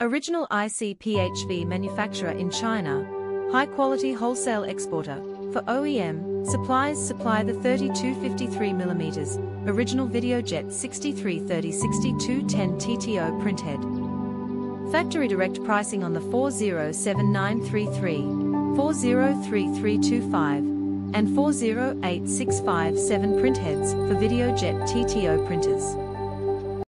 Original ICPHV manufacturer in China. High quality wholesale exporter. For OEM, supplies supply the 3253mm, original Videojet 6330-6210 TTO printhead. Factory direct pricing on the 407933, 403325, and 408657 printheads for Videojet TTO printers.